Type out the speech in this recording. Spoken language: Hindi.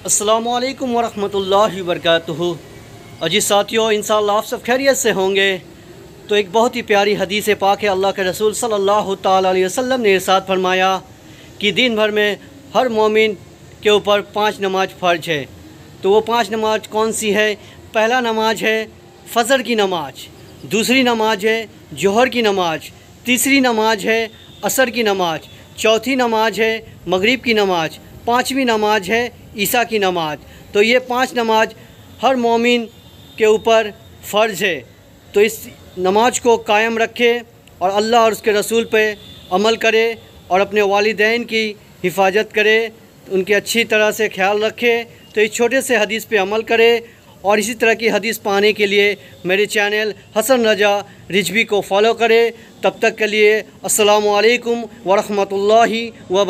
असलकम वरहमल वर्क अजी साथियों इन आप सब खैरियत से होंगे। तो एक बहुत ही प्यारी हदीस पाक है अल्लाह के रसूल सल्लल्लाहु अलैहि वसल्लम ने इरशाद फरमाया कि दिन भर में हर मोमिन के ऊपर पाँच नमाज़ फ़र्ज़ है। तो वो पाँच नमाज़ कौन सी है? पहला नमाज़ है फ़जर की नमाज़, दूसरी नमाज़ है जहर की नमाज़, तीसरी नमाज़ है असर की नमाज़, चौथी नमाज़ है मगरिब की नमाज़ पाँचवीं नमाज़ है, ईसा की नमाज़। तो ये पाँच नमाज़ हर मोमिन के ऊपर फ़र्ज़ है। तो इस नमाज़ को कायम रखे और अल्लाह और उसके रसूल पे अमल करे और अपने वालदेन की हिफाजत करे, उनकी अच्छी तरह से ख्याल रखे तो इस छोटे से हदीस पे अमल करे और इसी तरह की हदीस पाने के लिए मेरे चैनल हसन रजा रिजवी को फॉलो करें। तब तक के लिए अस्सलाम वालेकुम वरहमतुल्लाहि व